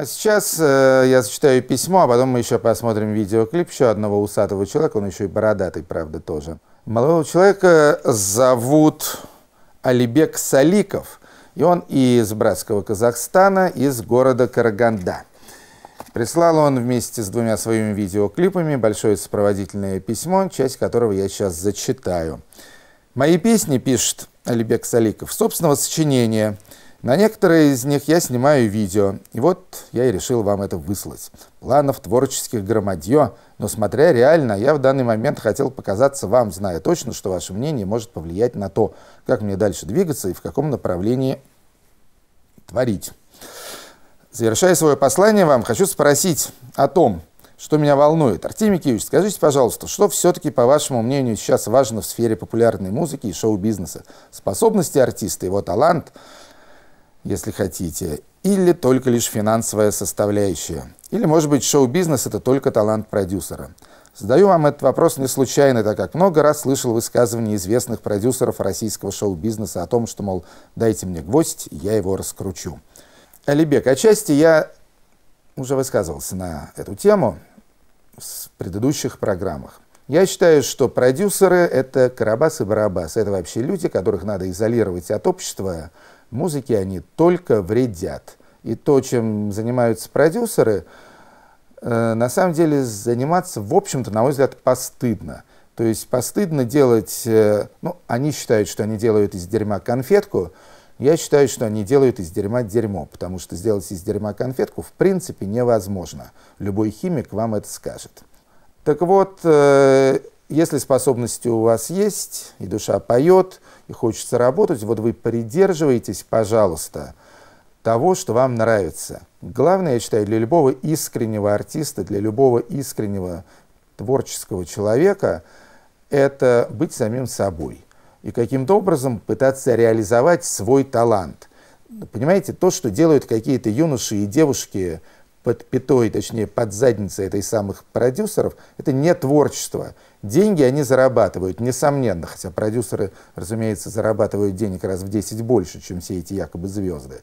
А сейчас э, я зачитаю письмо, а потом мы еще посмотрим видеоклип еще одного усатого человека, он еще и бородатый, правда, тоже. Молодого человека зовут Алибек Саликов, и он из братского Казахстана, из города Караганда. Прислал он вместе с двумя своими видеоклипами большое сопроводительное письмо, часть которого я сейчас зачитаю. Мои песни, пишет Алибек Саликов, собственного сочинения – на некоторые из них я снимаю видео, и вот я и решил вам это выслать. Планов творческих громадье, но смотря реально, я в данный момент хотел показаться вам, зная точно, что ваше мнение может повлиять на то, как мне дальше двигаться и в каком направлении творить. Завершая свое послание вам, хочу спросить о том, что меня волнует. Артемий Киевич, скажите, пожалуйста, что все-таки, по вашему мнению, сейчас важно в сфере популярной музыки и шоу-бизнеса? Способности артиста, его талант – если хотите, или только лишь финансовая составляющая. Или, может быть, шоу-бизнес – это только талант продюсера. Задаю вам этот вопрос не случайно, так как много раз слышал высказывания известных продюсеров российского шоу-бизнеса о том, что, мол, дайте мне гвоздь, я его раскручу. Алибек, отчасти я уже высказывался на эту тему в предыдущих программах. Я считаю, что продюсеры – это Карабас и Барабас. Это вообще люди, которых надо изолировать от общества, музыке они только вредят. И то, чем занимаются продюсеры, э, на самом деле заниматься, в общем-то, на мой взгляд, постыдно. То есть постыдно делать, э, ну, они считают, что они делают из дерьма конфетку, я считаю, что они делают из дерьма дерьмо, потому что сделать из дерьма конфетку в принципе невозможно. Любой химик вам это скажет. Так вот, э, если способности у вас есть, и душа поет, и хочется работать, вот вы придерживаетесь, пожалуйста, того, что вам нравится. Главное, я считаю, для любого искреннего артиста, для любого искреннего творческого человека, это быть самим собой и каким-то образом пытаться реализовать свой талант. Понимаете, то, что делают какие-то юноши и девушки под пятой, точнее, под задницей этой самых продюсеров, это не творчество. Деньги они зарабатывают, несомненно, хотя продюсеры, разумеется, зарабатывают денег раз в 10 больше, чем все эти якобы звезды.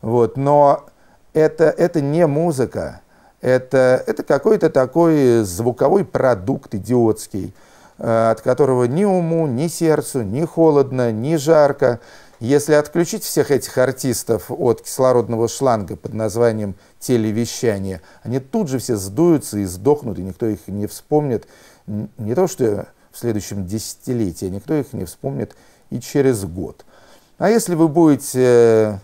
Вот, но это, это не музыка, это, это какой-то такой звуковой продукт идиотский, э, от которого ни уму, ни сердцу, ни холодно, ни жарко. Если отключить всех этих артистов от кислородного шланга под названием телевещание, они тут же все сдуются и сдохнут, и никто их не вспомнит. Не то, что в следующем десятилетии, никто их не вспомнит и через год. А если вы будете э,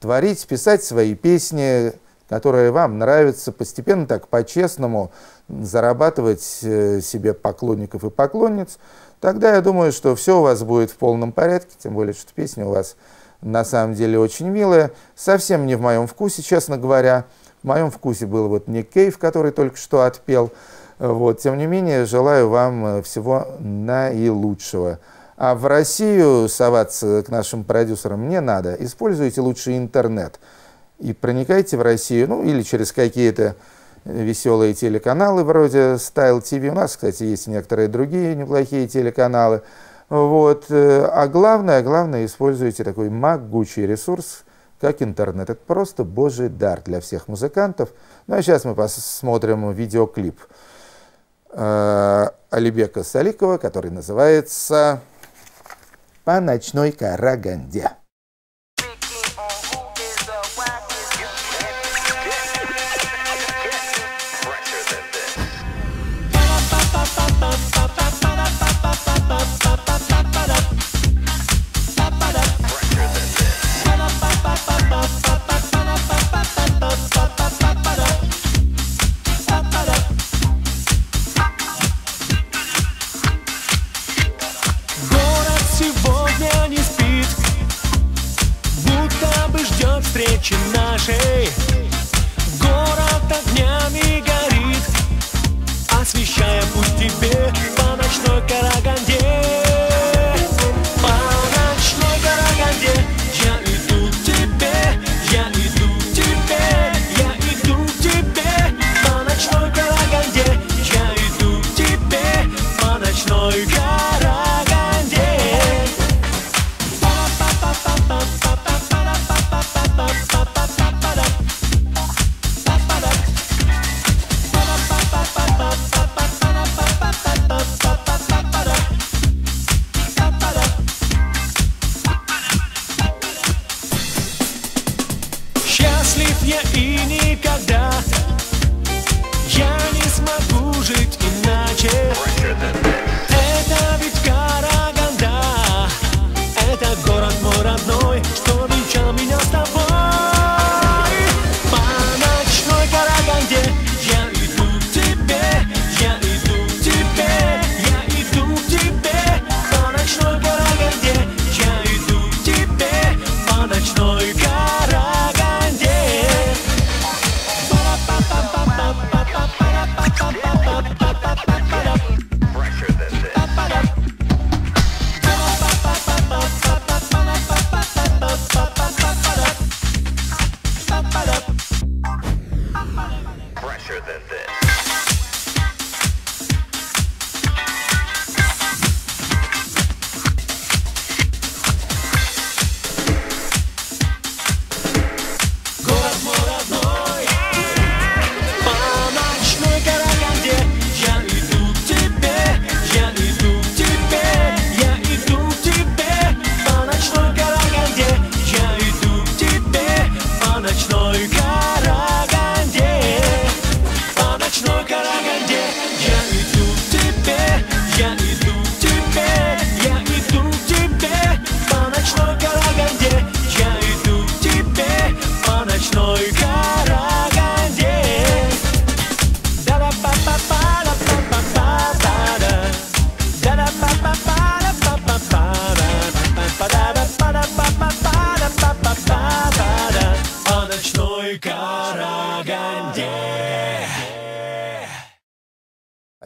творить, писать свои песни, которые вам нравятся, постепенно так по-честному зарабатывать э, себе поклонников и поклонниц, тогда я думаю, что все у вас будет в полном порядке, тем более, что песня у вас на самом деле очень милая, совсем не в моем вкусе, честно говоря. В моем вкусе был вот Ник Кейв, который только что отпел. Вот. Тем не менее, желаю вам э, всего наилучшего. А в Россию соваться к нашим продюсерам не надо. Используйте лучше интернет. И проникайте в Россию, ну или через какие-то веселые телеканалы вроде Style TV. У нас, кстати, есть некоторые другие неплохие телеканалы. Вот. Э, а главное, главное, используйте такой могучий ресурс, как интернет. Это просто божий дар для всех музыкантов. Ну а сейчас мы посмотрим видеоклип э, Алибека Саликова, который называется «По ночной Караганде». ушей. Город огнями горит Освещая путь тебе по ночной караганде here.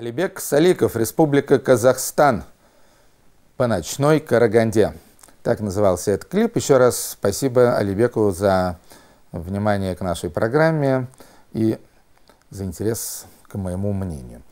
Алибек Саликов, Республика Казахстан, по ночной Караганде. Так назывался этот клип. Еще раз спасибо Алибеку за внимание к нашей программе и за интерес к моему мнению.